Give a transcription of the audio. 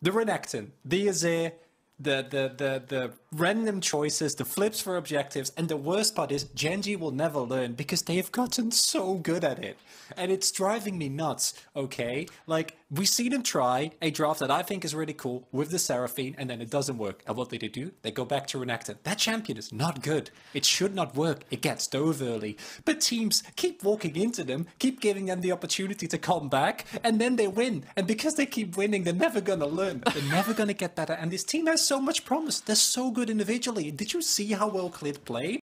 the Renekton, the Azir, the, the, the, the random choices, the flips for objectives, and the worst part is GenG will never learn because they have gotten so good at it. And it's driving me nuts, okay? Like, we see them try a draft that I think is really cool with the Seraphine, and then it doesn't work. And what do they do? They go back to Renekton. That champion is not good. It should not work. It gets dove early. But teams keep walking into them, keep giving them the opportunity to come back, and then they win. And because they keep winning, they're never gonna learn. They're never gonna get better. And this team has so much promise. They're so good individually. Did you see how well Clid played?